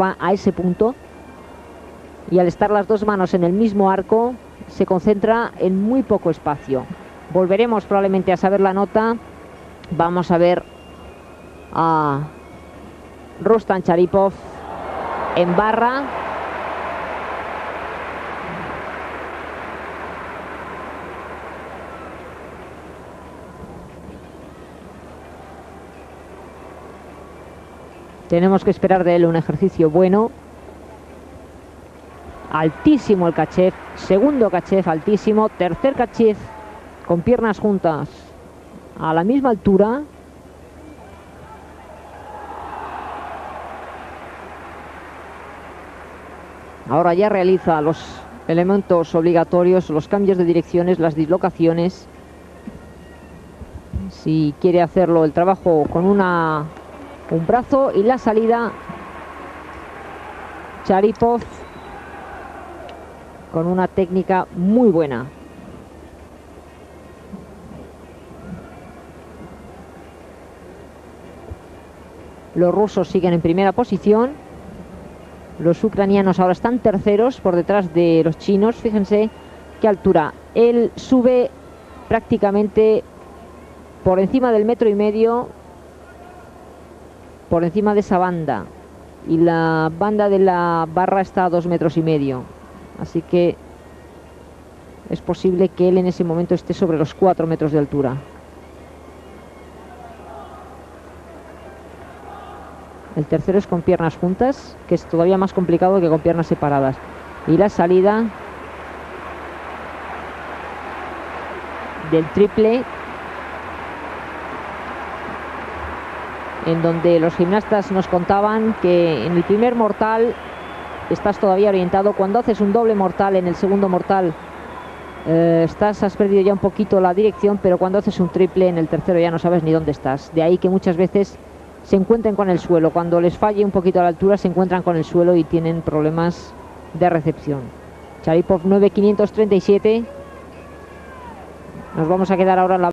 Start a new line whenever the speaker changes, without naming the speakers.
va a ese punto y al estar las dos manos en el mismo arco se concentra en muy poco espacio. Volveremos probablemente a saber la nota. Vamos a ver a Rustan Charipov en barra. Tenemos que esperar de él un ejercicio bueno. Altísimo el cachef. Segundo cachef altísimo. Tercer cachef con piernas juntas a la misma altura. Ahora ya realiza los elementos obligatorios, los cambios de direcciones, las dislocaciones. Si quiere hacerlo el trabajo con una un brazo y la salida Charipov con una técnica muy buena. Los rusos siguen en primera posición. Los ucranianos ahora están terceros por detrás de los chinos. Fíjense qué altura. Él sube prácticamente por encima del metro y medio por encima de esa banda. Y la banda de la barra está a dos metros y medio. Así que es posible que él en ese momento esté sobre los cuatro metros de altura. El tercero es con piernas juntas que es todavía más complicado que con piernas separadas. Y la salida del triple en donde los gimnastas nos contaban que en el primer mortal estás todavía orientado, cuando haces un doble mortal en el segundo mortal eh, estás, has perdido ya un poquito la dirección, pero cuando haces un triple en el tercero ya no sabes ni dónde estás. De ahí que muchas veces se encuentren con el suelo, cuando les falle un poquito la altura se encuentran con el suelo y tienen problemas de recepción. Charipov 9537. Nos vamos a quedar ahora en la